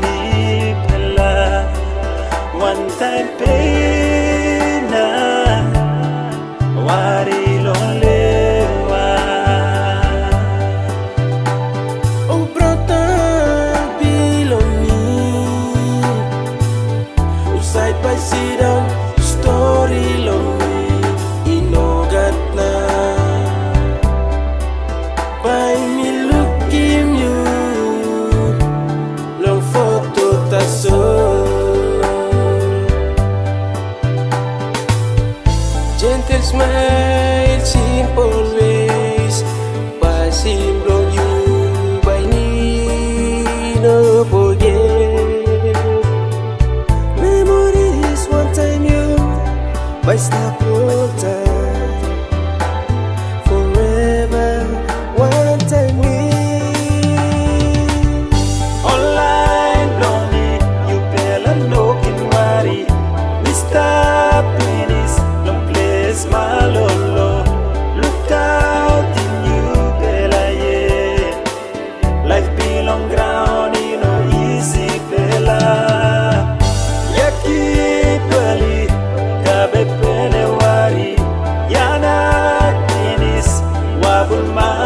me pala One time pain na Wari long lewa story long Gentle smile, simple ways Passing from you by need no forget Memories one time you By stop 不满。